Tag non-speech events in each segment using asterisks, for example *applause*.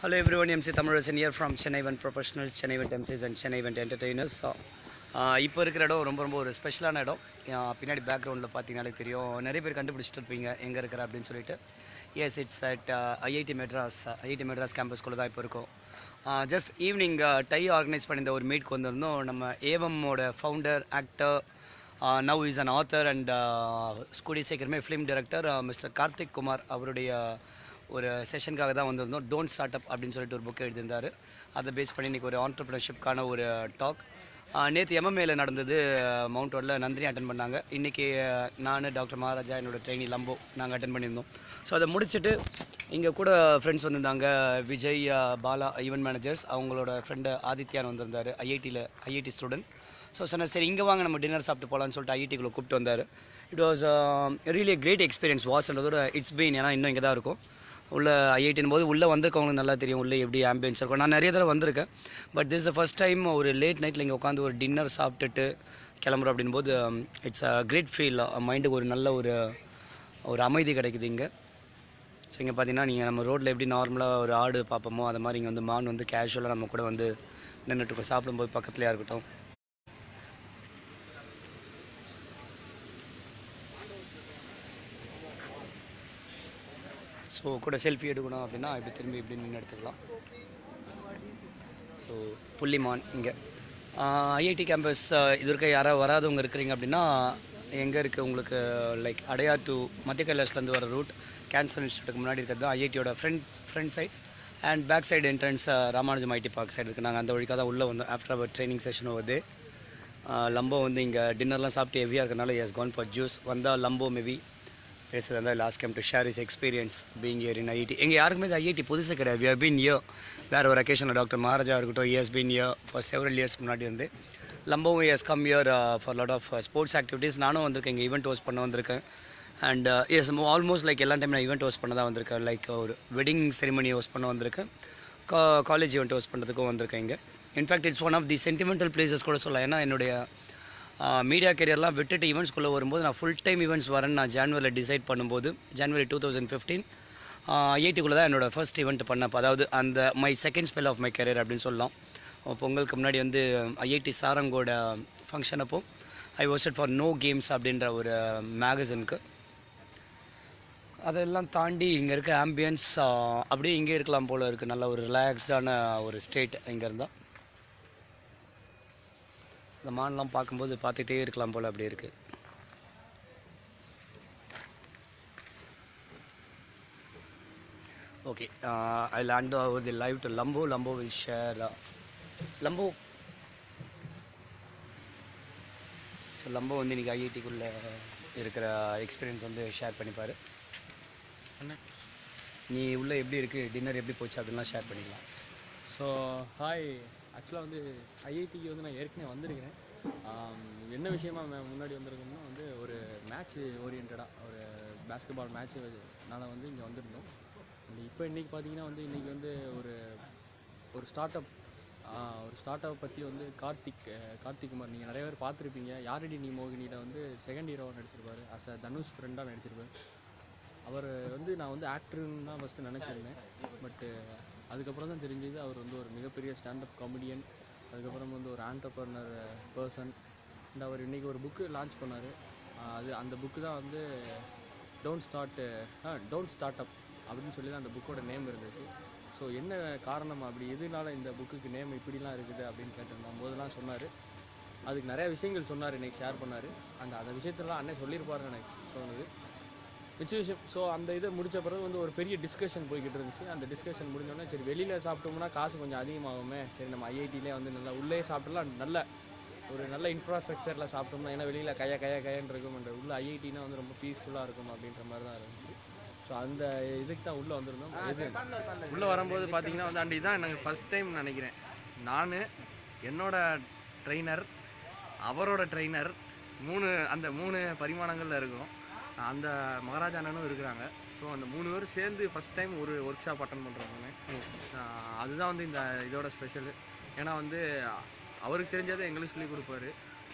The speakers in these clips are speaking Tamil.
Hello everyone MC here here from Chennai Professionals, professional Chennai MCs MCs and Chennai Entertainers. Entertainers uh, இப்போ இருக்கிற இடம் ரொம்ப ரொம்ப ஒரு ஸ்பெஷலான இடம். பின்னாடி பேக்ரவுண்டில் பார்த்தீங்கன்னாலே தெரியும். நிறைய பேர் கண்டுபிடிச்சிட்டு இருப்பீங்க எங்கே இருக்கிற அப்படின்னு சொல்லிட்டு. Yes it's at IIT Madras IIT Madras கேம்பஸ்குள்ளே தான் இப்போ இருக்கும். ஜஸ்ட் ஈவினிங் டை ஆர்கனைஸ் பண்ணியிருந்த ஒரு மீட்க்கு வந்திருந்தோம். நம்ம ஏவமோட founder actor now is an author and கூடிய சீக்கிரமே film director mister Karthik Kumar அவருடைய ஒரு செஷனுக்காக தான் வந்திருந்தோம். டோன்ட் ஸ்டார்ட் அப் அப்படின்னு சொல்லிட்டு ஒரு புக் எழுதியிருந்தார். அதை பேஸ் பண்ணி இன்றைக்கி ஒரு ஆண்டர்பிரினர்ஷிப்கான ஒரு டாக் நேற்று எம்எம்ஏல நடந்தது uh, மவுண்ட் ரோடில் நந்தினி அட்டன் பண்ணாங்க. இன்றைக்கி uh, நான் டாக்டர் மகாராஜா என்னோடய ட்ரெயினி லம்போ நாங்கள் அட்டன் பண்ணியிருந்தோம். ஸோ அதை முடிச்சுட்டு இங்கே கூட ஃப்ரெண்ட்ஸ் வந்திருந்தாங்க. விஜய் பாலா ஈவெண்ட் மேனேஜர்ஸ் அவங்களோட ஃப்ரெண்டு uh, ஆதித்யான் வந்திருந்தார் ஐஐடியில் ஐஐடி ஸ்டூடெண்ட் ஸோ சொன்ன சரி இங்கே வாங்க நம்ம டின்னர் சாப்பிட்டு போகலான்னு சொல்லிட்டு ஐஐடிக்குள்ளே கூப்பிட்டு வந்தார். It was really great experience வாஸ்ன்றதோட it's been ஏன்னா இன்னும் இங்கே தான் இருக்கும். உள்ளே ஐஐடின் போது உள்ளே வந்திருக்கவங்களுக்கு நல்லா தெரியும். உள்ளே எப்படி ஆம்பியன்ஸ் இருக்கும். நான் நிறைய தடவை வந்திருக்கேன். பட் திஸ் ஃபஸ்ட் டைம் ஒரு லேட் நைட்டில் இங்கே உட்காந்து ஒரு டின்னர் சாப்பிட்டுட்டு கிளம்புறோம் அப்படின்போது um, it's a great feel மைண்டுக்கு ஒரு நல்ல ஒரு ஒரு அமைதி கிடைக்குது இங்கே. ஸோ இங்கே பார்த்தீங்கன்னா நீங்கள் நம்ம ரோட்டில் எப்படி நார்மலாக ஒரு ஆடு பார்ப்போமோ அது மாதிரி இங்கே வந்து மான் வந்து கேஷுவலாக நம்ம கூட வந்து நின்றுட்டு சாப்பிடும்போது பக்கத்துலேயே இருக்கட்டும். ஸோ கூட செல்ஃபி எடுக்கணும் அப்படின்னா இப்படி திரும்பி இப்படி நின்று எடுத்துக்கலாம். ஸோ புள்ளிமான் இங்கே. ஐஐடி கேம்பஸ் இது இருக்க யாராவது வராதவங்க இருக்கிறீங்க அப்படின்னா எங்கே இருக்குது உங்களுக்கு லைக் அடையார் டு மத்திய கைலாஷ்லேருந்து வர ரூட் கேன்சர் இன்ஸ்டியூட்டுக்கு முன்னாடி இருக்கிறது தான் ஐஐடியோட front front side and back side entrance Ramanujam IT park side இருக்குது நாங்கள் அந்த வழிக்காக தான் உள்ளே வந்தோம். ஆஃப்டர் அவர் ட்ரைனிங் செஷன் வருது லம்போ வந்து இங்கே டின்னர்லாம் சாப்பிட்டு ஹெவியாக இருக்கனால எஸ் கான் ஃபார் ஜூஸ் வந்தால் லம்போ மேபி பேசுகிறதா இருந்தால் last come to share is experience being here in IIT எங்கள் யாருக்குமே இந்த ஐஐடி புதுசு கிடையாது. வி பின் இயர் வேறு ஒரு அக்கேஷனில் டாக்டர் மகாராஜா இருக்கட்டும் years been here for several years முன்னாடி வந்து. லம்பவும் yes come here for lot of sports activities நானும் வந்திருக்கேன் இங்கே ஈவெண்ட் ஹோஸ்ட் பண்ண வந்திருக்கேன். அண்ட் எஸ் ஆல்மோஸ்ட் லைக் எல்லா டைம் நான் ஈவெண்ட் ஹோஸ்ட் பண்ண தான் வந்திருக்கேன். லைக் ஒரு வெட்டிங் செரிமனி ஹோஸ்ட் பண்ண வந்திருக்கேன். கா காலேஜ் ஈவெண்ட் ஹோஸ்ட் பண்ணுறதுக்கும் வந்திருக்கேன் இங்கே. In fact it's one of the sentimental places கூட சொல்லலாம். ஏன்னா என்னுடைய மீடியா கெரியர்லாம் விட்டுட்டு ஈவெண்ட்ஸ்குள்ளே வரும்போது நான் ஃபுல் டைம் ஈவெண்ட்ஸ் வரேன்னு நான் ஜான்வரியில் டிசைட் பண்ணும்போது ஜான்வரி டூ தௌசண்ட் ஃபிஃப்டீன் ஐஐடிக்குள்ளே தான் என்னோட ஃபர்ஸ்ட் ஈவெண்ட் பண்ணப்போ அதாவது அந்த my second spell of my career அப்படின்னு சொல்லலாம். பொங்கலுக்கு முன்னாடி வந்து ஐஐடி சாரங்கோட ஃபங்க்ஷன் அப்போ I was for no games அப்படின்ற ஒரு மேகசினுக்கு அதெல்லாம் தாண்டி இங்கே இருக்க ஆம்பியன்ஸ் அப்படியே இங்கே இருக்கலாம் போல் இருக்குது நல்ல ஒரு ரிலாக்ஸ்டான ஒரு ஸ்டேட் இங்கே இருந்தால் இந்த மான்லாம் பார்க்கும்போது பார்த்துட்டே இருக்கலாம் போல் அப்படி இருக்குது okay I land over the live to Lambo Lambo will share Lambo so Lambo வந்து இன்றைக்கி ஐஐடிக்குள்ளே இருக்கிற எக்ஸ்பீரியன்ஸ் வந்து ஷேர் பண்ணிப்பார். நீ உள்ளே எப்படி இருக்குது டின்னர் எப்படி போச்சு? அப்படின்லாம் ஷேர் பண்ணிக்கலாம். ஸோ ஹாய் ஆக்சுவலாக வந்து ஐஐடிக்கு வந்து நான் ஏற்கனவே வந்திருக்கிறேன். என்ன விஷயமா மேம் முன்னாடி வந்திருக்கோம்னா வந்து ஒரு மேட்ச் ஓரியன்டாக ஒரு பேஸ்கெட்பால் மேட்ச்னால வந்து இங்கே வந்திருந்தோம். இப்போ இன்றைக்கி பார்த்தீங்கன்னா வந்து இன்றைக்கி வந்து ஒரு ஒரு ஸ்டார்ட் அப் ஒரு ஸ்டார்ட் அப் பற்றி வந்து கார்த்திக் கார்த்திக்குமார் கார்த்திக் குமார் நீங்கள் நிறைய பேர் பார்த்துருப்பீங்க. யாரடி நீ மோகினியில் வந்து செகண்ட் ஹீரோவாக நடிச்சிருப்பார்? அஸ் அ தனுஷ் ஃப்ரெண்டாக நடிச்சிருப்பார். அவர் வந்து நான் வந்து ஆக்டருன்னு தான் ஃபஸ்ட்டு நினச்சிருந்தேன். பட்டு அதுக்கப்புறம் தான் தெரிஞ்சது அவர் வந்து ஒரு மிகப்பெரிய ஸ்டாண்டப் காமெடியன் அதுக்கப்புறம் வந்து ஒரு ஆண்டர்பர்னர் பர்சன் அண்ட் அவர் இன்றைக்கி ஒரு புக்கு லான்ச் பண்ணார். அது அந்த புக்கு தான் வந்து don't start don't start up அப்படின்னு சொல்லி தான் அந்த புக்கோட நேம் இருந்துச்சு ஸோ என்ன காரணம் அப்படி? எதுனால இந்த புக்குக்கு நேம் இப்படிலாம் இருக்குது அப்படின்னு கேட்டிருந்தோம். போதெல்லாம் சொன்னார். அதுக்கு நிறையா விஷயங்கள் சொன்னார் இன்றைக்கி ஷேர் பண்ணார். அந்த அந்த விஷயத்தெல்லாம் அண்ணன் சொல்லியிருப்பாருன்னு எனக்கு தோணுது. மிச்ச விஷயம் ஸோ அந்த இதை முடிச்ச பிறகு வந்து ஒரு பெரிய டிஸ்கஷன் போய்கிட்டு இருந்துச்சு. அந்த டிஸ்கஷன் முடிஞ்சோடனே சரி வெளியில் சாப்பிட்டோம்னா காசு கொஞ்சம் அதிகமாகுமே. சரி நம்ம ஐஐடியிலே வந்து நல்லா உள்ளே சாப்பிட்டலாம் நல்ல ஒரு நல்ல இன்ஃப்ராஸ்ட்ரக்சரில் சாப்பிட்டோம்னா ஏன்னா வெளியில் கையா கையா கையான்னு இருக்கும் அந்த உள்ள ஐஐடினா வந்து ரொம்ப பீஸ்ஃபுல்லாக இருக்கும் அப்படின்ற மாதிரி தான் இருந்துச்சு. ஸோ அந்த இதுக்கு தான் உள்ளே வந்திருந்தோம். இது உள்ளே வரும்போது பார்த்தீங்கன்னா வந்து அண்டி தான் எனக்கு ஃபஸ்ட் டைம் நினைக்கிறேன். நான் என்னோட ட்ரெயினர் அவரோட ட்ரெயினர் மூணு அந்த மூணு பரிமாணங்களில் இருக்கும். அந்த மகாராஜா அண்ணனும் இருக்கிறாங்க. ஸோ அந்த மூணு பேரும் சேர்ந்து ஃபஸ்ட் டைம் ஒரு ஒர்க் ஷாப் அட்டன் பண்ணுறாங்க அதுதான் வந்து இந்த இதோட ஸ்பெஷல் ஏன்னா வந்து அவருக்கு தெரிஞ்சதை எங்களுக்கு சொல்லி கொடுப்பாரு.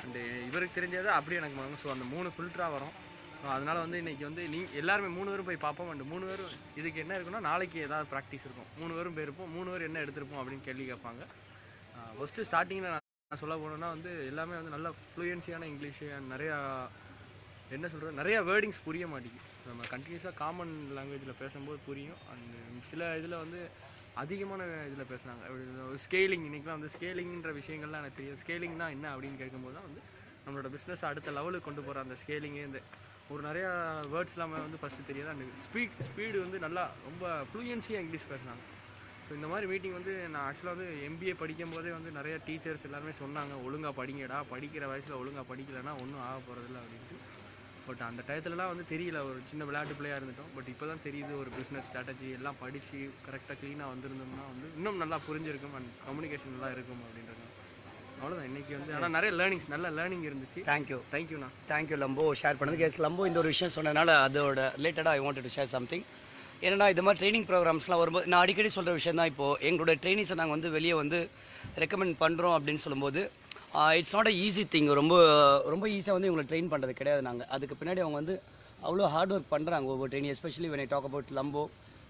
அண்டு இவருக்கு தெரிஞ்சதை அப்படியே எனக்கு மறந்து ஸோ அந்த மூணு ஃபில்டராக வரும். ஸோ அதனால் வந்து இன்னைக்கு வந்து நீ எல்லாருமே மூணு பேரும் போய் பார்ப்போம். அண்ட் மூணு பேரும் இதுக்கு என்ன இருக்குன்னா நாளைக்கு ஏதாவது ப்ராக்டிஸ் இருக்கும். மூணு பேரும் போயிருப்போம் மூணு பேர் என்ன எடுத்திருப்போம் அப்படின்னு கேள்வி கேட்பாங்க. ஃபஸ்ட்டு ஸ்டார்டிங்கில் நான் சொல்ல போனோம்னா வந்து எல்லாமே வந்து நல்ல ஃப்ளூயன்சியான இங்கிலீஷு நிறையா என்ன சொல்கிறது நிறைய வேர்டிங்ஸ் புரிய மாட்டேங்குது. நம்ம கண்டினியூஸாக காமன் லாங்குவேஜில் பேசும்போது புரியும். அண்ட் சில இதில் வந்து அதிகமான இதில் பேசுனாங்க. ஸ்கேலிங் இன்றைக்கெலாம் வந்து ஸ்கேலிங்கிற விஷயங்கள்லாம் எனக்கு தெரியும் ஸ்கேலிங்னா என்ன அப்படின்னு கேட்கும்போது தான் வந்து நம்மளோட பிஸ்னஸ் அடுத்த லெவலுக்கு கொண்டு போகிற அந்த ஸ்கேலிங்கு இந்த ஒரு நிறையா வேர்ட்ஸ் எல்லாமே வந்து ஃபஸ்ட்டு தெரியாது. அந்த ஸ்பீட் ஸ்பீடு வந்து நல்லா ரொம்ப ஃப்ளூயன்சியாக இங்கிலீஷ் பேசுனாங்க. ஸோ இந்த மாதிரி மீட்டிங் வந்து நான் ஆக்சுவலாக வந்து எம்பிஏ படிக்கும் போதே வந்து நிறைய டீச்சர்ஸ் எல்லாருமே சொன்னாங்க. ஒழுங்காக படிங்கடா. படிக்கிற வயசில் ஒழுங்காக படிக்கலைன்னா ஒன்றும் ஆக போகிறதில்ல அப்படின்ட்டு. பட் அந்த டயத்துலலாம் வந்து தெரியல. ஒரு சின்ன விளையாட்டு பிள்ளையாக இருந்துட்டோம். பட் இப்போ தான் தெரியுது ஒரு பிஸ்னஸ் ஸ்ட்ராட்டஜி எல்லாம் படித்து கரெக்டாக க்ளீனாக வந்திருந்தோம்னா வந்து இன்னும் நல்லா புரிஞ்சிருக்கும் அண்ட் கம்யூனிகேஷன் நல்லா இருக்கும் அப்படின்றது. அவ்வளோதான் இன்னைக்கு வந்து ஆனால் நிறைய லேர்னிங்ஸ் நல்ல லேர்னிங் இருந்துச்சு. தேங்க்யூ தேங்க்யூண்ணா தேங்க்யூ லம்போ. ஷேர் பண்ணதுக்கு எஸ் லம்போ இந்த ஒரு விஷயம் சொன்னதுனால அதோட ரிலேட்டடாக I want to share something ஏன்னா இது மாதிரி ட்ரைனிங் ப்ரோக்ராம்ஸ்லாம் வரும்போது நான் அடிக்கடி சொல்கிற விஷயம் தான் இப்போது எங்களோட ட்ரைனிங்ஸை நாங்கள் வந்து வெளியே வந்து ரெக்கமெண்ட் பண்ணுறோம் அப்படின்னு சொல்லும்போது it's not a easy thing ரொம்ப ரொம்ப ஈஸியாக வந்து இவங்களை ட்ரெயின் பண்ணுறது கிடையாது நாங்கள் அதுக்கு பின்னாடி அவங்க வந்து அவ்வளோ ஹார்ட் ஒர்க் பண்ணுறாங்க ஒவ்வொரு training especially when I talk about லம்போ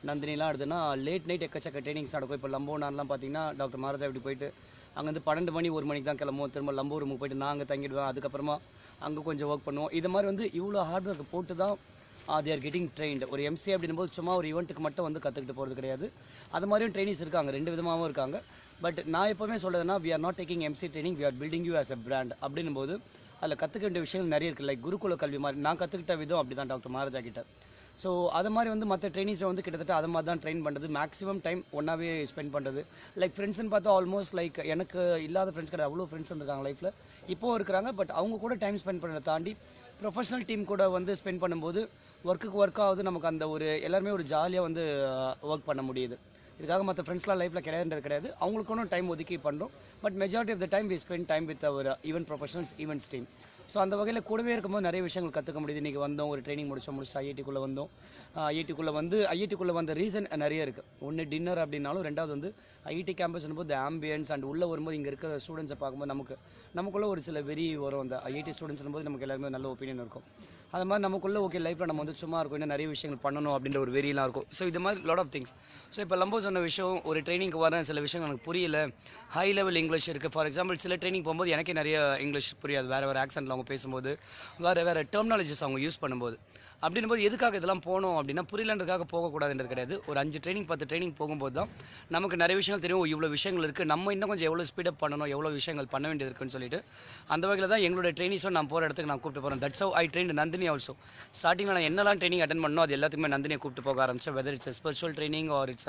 நந்தினிலாம் எடுத்துன்னா லேட் நைட் எக்கச்சக்க ட்ரைனிங்ஸ் நடக்கும் இப்போ லம்போ நான்லாம் பார்த்தீங்கன்னா டாக்டர் மகாராஜா இப்படி போயிட்டு அங்கேருந்து பன்னெண்டு மணி ஒரு மணிக்கு தான் கிளம்புவோம். திரும்ப லம்போ ரூமுக்கு போயிட்டு நான் அங்கே தங்கிடுவேன் அதுக்கப்புறமா அங்கே கொஞ்சம் ஒர்க் பண்ணுவோம். இது மாதிரி வந்து இவ்வளோ ஹார்ட் ஒர்க் போட்டு தான் தே ஆர் கெட்டிங் ட்ரெயின்டு ஒரு எம்சி அப்படின்னும் போது சும்மா ஒரு ஈவெண்ட்டுக்கு மட்டும் வந்து கற்றுக்கிட்டு போகிறது கிடையாது. அது மாதிரியும் ட்ரைனிங்ஸ் இருக்காங்க. ரெண்டு விதமாகவும் இருக்காங்க. பட் நான் எப்போவுமே சொல்கிறதுனா we are not taking MC training we are building you as a brand அப்படின்னும் போது அதில் கற்றுக்க வேண்டிய விஷயங்கள் நிறைய இருக்குது லைக் குருகுல கல்வி மாதிரி நான் கற்றுக்கிட்ட விதம் அப்படி தான் டாக்டர் மகாராஜா கிட்ட. ஸோ அது மாதிரி வந்து மற்ற ட்ரைனிங்ஸை வந்து கிட்டத்தட்ட அது மாதிரி தான் ட்ரெயின் பண்ணுறது மேக்ஸிமம் டைம் ஒன்றாவே ஸ்பெண்ட் பண்ணுறது லைக் ஃப்ரெண்ட்ஸ்னு பார்த்தா ஆல்மோஸ்ட் லைக் எனக்கு இல்லாத ஃப்ரெண்ட்ஸ் கிடையாது. அவ்வளோ ஃப்ரெண்ட்ஸ் இருந்திருக்காங்க லைஃப்பில் இப்போவும் இருக்கிறாங்க பட் அவங்க கூட டைம் ஸ்பெண்ட் பண்ணுறத தாண்டி ப்ரொஃபஷனல் டீம் கூட வந்து ஸ்பெண்ட் பண்ணும்போது ஒர்க்குக்கு ஒர்க் ஆகுது நமக்கு அந்த ஒரு எல்லாருமே ஒரு ஜாலியாக வந்து ஒர்க் பண்ண முடியுது. இதுக்காக மற்ற ஃப்ரெண்ட்ஸ்லாம் லைஃப்பில் கிடையாதுன்றது கிடையாது. அவங்களுக்கும் டைம் ஒதுக்கி பண்ணுறோம் but majority of the time we spend time with our event professionals events team so அந்த வகையில் கூடவே இருக்கும்போது நிறைய விஷயங்கள் கற்றுக்க முடியுது. இன்றைக்கி வந்தோம் ஒரு ட்ரைனிங் முடிச்சோம் முடிச்சு ஐஐடிக்குள்ளே வந்தோம். ஐஐடிக்குள்ளே வந்து ஐஐடிக்குள்ளே வந்த ரீசன் நிறைய இருக்குது ஒன்று டின்னர் அப்படின்னாலும் ரெண்டாவது வந்து ஐஐடி கேம்பஸ் போது ஆம்பியன்ஸ் அண்ட் உள்ளே வரும்போது இங்கே இருக்கிற ஸ்டூடெண்ட்ஸை பார்க்கும்போது நமக்கு நமக்குள்ளே ஒரு சில வெறி வரும். அந்த ஐஐடி ஸ்டூடெண்ட்ஸ் போது நமக்கு எல்லாருமே நல்ல ஒப்பீனியன் இருக்கும். அது மாதிரி நமக்குள்ளே ஓகே லைஃப்பில் நம்ம வந்து சும்மா இருக்கும். இன்னும் நிறைய விஷயங்கள் பண்ணணும் அப்படின்ற ஒரு வெறியெல்லாம் இருக்கும். ஸோ இது மாதிரி லாட் ஆஃப் திங்ஸ் ஸோ இப்போ லம்போ சொன்ன விஷயம் ஒரு ட்ரைனிங்க்கு வரேன் சில விஷயங்கள் எனக்கு புரியல. ஹை லெவல் இங்கிலீஷ் இருக்குது ஃபார் எக்ஸாம்பிள் சில ட்ரைனிங் போகும்போது எனக்கே நிறைய இங்கிலீஷ் புரியாது. வேறு வேறு ஆக்சென்ட்டில் அவங்க பேசும்போது வேறு வேறு டெர்மினாலஜிஸ் அவங்க யூஸ் பண்ணும்போது. அப்படின்னும் போது எதுக்காக இதெல்லாம் போகணும் அப்படின்னா புரியலன்றதுக்காக போகக்கூடாதுன்றது கிடையாது. ஒரு அஞ்சு ட்ரைனிங் பத்து ட்ரைனிங் போகும்போது தான் நமக்கு நிறைய விஷயங்கள் தெரியும். இவ்வளோ விஷயங்கள் இருக்குது நம்ம இன்னும் கொஞ்சம் எவ்வளோ ஸ்பீடப் பண்ணணும் எவ்வளோ விஷயங்கள் பண்ண வேண்டியது இருக்குன்னு சொல்லிட்டு அந்த வகையில் தான் எங்களுடைய ட்ரைனிஸும் நான் போகிற இடத்துக்கு நான் கூப்பிட்டு போகிறேன் that's how I train Nandini also ஸ்டார்டிங்கில் நான் என்னெல்லாம் ட்ரைனிங் அட்டன் பண்ணணும் அது எல்லாத்துக்குமே நந்தினியை கூப்பிட்டு போக ஆரம்பிச்சேன். Whether it's spiritual training or it's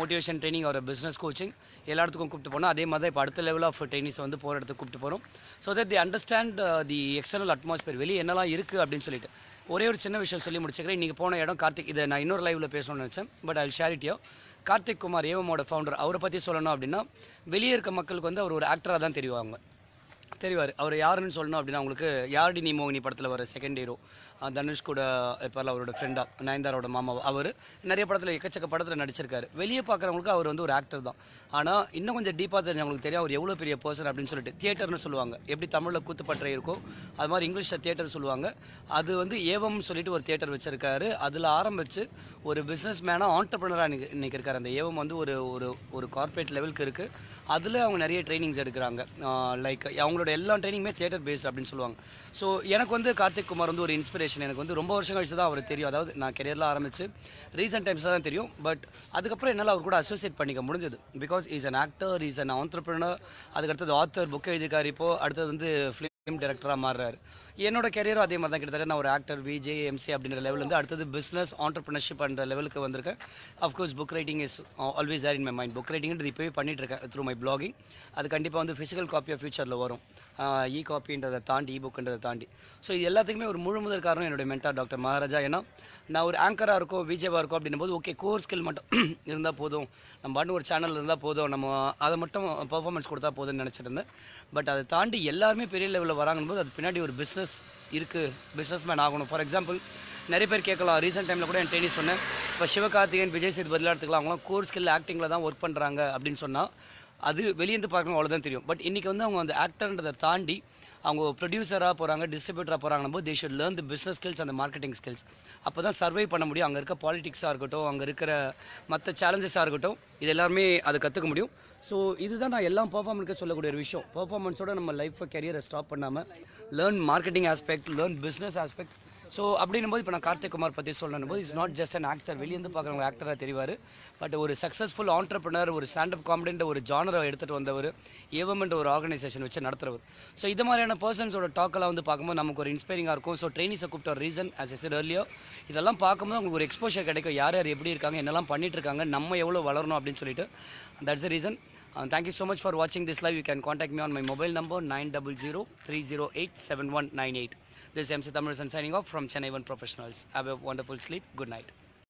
motivation training ஒரு பிஸ்னஸ் கோச்சிங் எல்லா இடத்துக்கும் கூப்பிட்டு போனோம். அதே மாதிரி இப்போ அடுத்த லெவல் ஆஃப் ட்ரைனிங்ஸ் வந்து போகிற இடத்துக்கு கூப்பிட்டு போகிறோம் so that the understand the external atmosphere வெளியே என்னெல்லாம் இருக்குது அப்படின்னு சொல்லிட்டு. ஒரே ஒரு சின்ன விஷயம் சொல்லி முடிச்சுக்கிறேன். இன்றைக்கி போன இடம் கார்த்திக் இதை நான் இன்னொரு லைவில் பேசணும்னு நினச்சேன். பட் அது ஷேரிட்டியோ கார்த்திக் குமார் ஏவமோட ஃபவுண்டர் அவரை பற்றி சொல்லணும் அப்படின்னா வெளியே இருக்க மக்களுக்கு வந்து அவர் ஒரு ஆக்டராக தான் தெரிவாங்க. தெரிவார். அவர் யாருன்னு சொல்லணும் அப்படின்னா உங்களுக்கு யார்டி நீ மோகினி படத்தில் வர செகண்ட் ஹீரோ தனுஷ் கூட இப்போ அவரோட ஃப்ரெண்டாக நயன்தாரோட மாமா அவர் நிறைய படத்தில் எக்கச்சக்க படத்தில் நடிச்சிருக்காரு. வெளியே பார்க்குறவங்களுக்கு அவர் வந்து ஒரு ஆக்டர் தான். ஆனால் இன்னும் கொஞ்சம் டீப்பாக தெரிஞ்சவங்களுக்கு தெரியும் அவர் எவ்வளோ பெரிய பர்சன் அப்படின்னு சொல்லிட்டு தியேட்டர்னு சொல்லுவாங்க. எப்படி தமிழில் கூத்துப்பற்றை இருக்கோ அது மாதிரி இங்கிலீஷில் தியேட்டர் சொல்லுவாங்க. அது வந்து ஏவம்னு சொல்லிட்டு ஒரு தியேட்டர் வச்சிருக்காரு. அதில் ஆரம்பித்து ஒரு பிஸ்னஸ் மேனாக ஆண்டர்பிரினராக இன்னைக்கு இன்னைக்கு அந்த ஏவம் வந்து ஒரு ஒரு ஒரு கார்ப்பரேட் லெவலுக்கு இருக்குது அதில் அவங்க நிறைய ட்ரைனிங்ஸ் எடுக்கிறாங்க. லைக் அவங்களோட எல்லா ட்ரைனிங்குமே தியேட்டர் பேஸ்ட் அப்படின்னு சொல்லுவாங்க. ஸோ எனக்கு வந்து கார்த்திக் குமார் வந்து ஒரு இன்ஸ்பிரேஷன் எனக்கு வந்து ரொம்ப வருஷம் கழிச்சு தான் அவர் தெரியும். அதாவது நான் கெரியரில் ஆரம்பித்து ரீசெண்ட் டைம்ஸில் தான் தெரியும். பட் அதுக்கப்புறம் என்னால் அவர் கூட அசோசியேட் பண்ணிக்க முடிஞ்சது. Because is an actor is an entrepreneur அதுக்கடுத்தது ஆத்தர் புக் எழுதிக்கார் இப்போது அடுத்தது வந்து ஃபிலிம் டைரக்டராக மாறுறாரு. என்னோட கெரியரும் அதே மாதிரி தான் கிட்டத்தட்ட நான் ஒரு ஆக்டர் விஜே எம்சி அப்படின்ற லெவலேருந்து வந்து அடுத்தது பிஸ்னஸ் ஆண்டர்பிரினர்ஷிப் அந்த லெவலுக்கு வந்திருக்கேன். Of course book writing is always there in my mind book ரைட்டிங்கிறது இப்போவே பண்ணிட்டு இருக்கேன் த்ரூ மை பிளாகிங் அது கண்டிப்பாக வந்து ஃபிசிக்கல் காப்பியாக ஃபியூச்சரில் வரும். இ காப்பின்றதை தாண்டி இ புக்குன்றதை தாண்டி. ஸோ இது எல்லாத்துக்குமே ஒரு முழு முதல் காரணம் என்னுடைய மென்டார் டாக்டர் மகாராஜா. ஏன்னா நான் ஒரு ஆங்கராக இருக்கோம் விஜேவாக இருக்கோம் அப்படின்னும் போது ஓகே கோர் ஸ்கில் மட்டும் *clears throat* இருந்தால் போதும். நம்ம பாட்டு ஒரு சேனல் இருந்தால் போதும். நம்ம அதை மட்டும் பர்ஃபார்மன்ஸ் கொடுத்தா போதும்னு நினச்சிட்டு இருந்தேன். பட் அதை தாண்டி எல்லாருமே பெரிய லெவலில் வராங்கன்னு போது அது பின்னாடி ஒரு பிஸ்னஸ் இருக்குது பிஸ்னஸ் மேன் ஆகணும். ஃபார் எக்ஸாம்பிள் நிறைய பேர் கேட்கலாம். ரீசெண்ட் டைமில் கூட என் டென்னிஸ் சொன்னேன். இப்போ சிவகார்த்திகேயன் விஜய் சேது பதிலாக எடுத்துக்கலாம் அவங்களாம் கோர் ஸ்கில் ஆக்டிங்கில் தான் ஒர்க் பண்ணுறாங்க அப்படின்னு சொன்னால் அது வெளியேந்து பார்க்கணும். அவ்வளோதான் தெரியும். பட் இன்றைக்கி வந்து அவங்க அந்த ஆக்டர்ன்றதை தாண்டி அவங்க ப்ரொடியூசராக போகிறாங்க டிஸ்ட்ரிபியூட்டராக போகிறாங்கன்னு போது they should learn the business skills அந்த மார்க்கெட்டிங் ஸ்கில்ஸ் அப்போ தான் சர்வை பண்ண முடியும். அங்கே இருக்க பாலிடிக்ஸாக இருக்கட்டும் அங்கே இருக்கிற மற்ற சேலஞ்சஸாக இருக்கட்டும் இது எல்லாருமே அதை கற்றுக்க முடியும். ஸோ இதுதான் நான் எல்லாம் பர்ஃபார்மன்ஸ்க்கு சொல்லக்கூடிய ஒரு விஷயம். பர்ஃபார்மன்ஸோட நம்ம லைஃப்பை கெரியரை ஸ்டாப் பண்ணாமல் learn marketing aspect learn business aspect so அப்படின்னும் போது இப்போ நான் கார்த்திக் குமார் பற்றி சொல்லணும் போது is not just an actor வெளியேந்து பார்க்குறவங்க ஆக்டராக தெரிவார். பட் ஒரு சக்ஸஸ்ஃபுல் ஆண்டர்பிரினர் ஒரு ஸ்டாண்டப் காமெடின்ற ஒரு ஜானரை எடுத்துகிட்டு வந்தவர் ஏவம்ன்ற ஒரு ஆர்கனைசேஷன் வச்சு நடத்துறவர். ஸோ இது மாதிரியான பர்சன்ஸோட டாக்கெல்லாம் வந்து பார்க்கும்போது நமக்கு ஒரு இன்ஸ்பைரிங்காக இருக்கும். ஸோ ட்ரைனிஸை கூப்பிட்ட ஒரு ரீசன் ஆஸ் எஸ் ஏர்லியோ இதெல்லாம் பார்க்கும்போது உங்களுக்கு ஒரு எக்ஸ்போஷர் கிடைக்கும். யார் யார் எப்படி இருக்காங்க என்னெல்லாம் பண்ணிட்டு இருக்காங்க நம்ம எவ்வளோ வளரணும் அப்படின்னு சொல்லிட்டு that's the reason And thank you so much for watching this live. You can contact me on my mobile number nine double zero three zero eight seven one nine eight. This is MC Tamilasan signing off from Chennai One Professionals. Have a wonderful sleep. Good night.